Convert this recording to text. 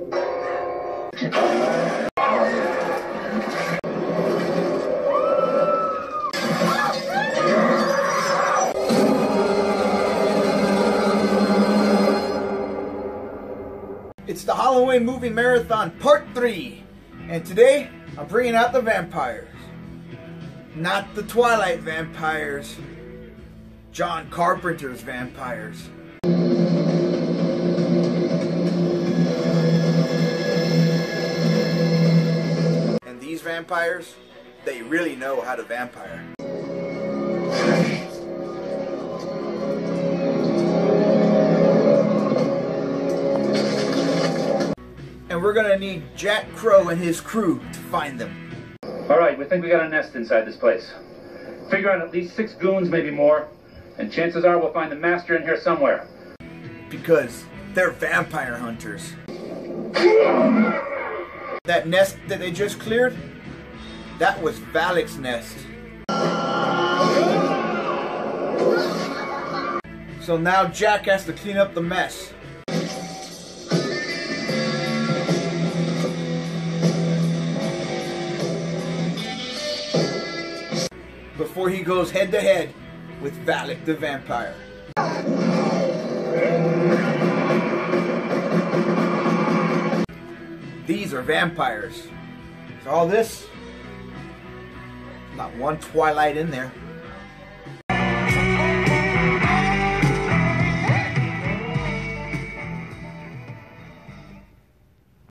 It's the Halloween Movie Marathon Part 3, and today I'm bringing out the vampires. Not the Twilight vampires, John Carpenter's vampires. These vampires, they really know how to vampire. And we're gonna need Jack Crow and his crew to find them. All right, we think we got a nest inside this place. Figure out at least six goons, maybe more, and chances are we'll find the master in here somewhere. because they're vampire hunters. That nest that they just cleared, that was Valek's nest. So now Jack has to clean up the mess. Before he goes head to head with Valek the vampire. These are vampires. So all this, not one Twilight in there.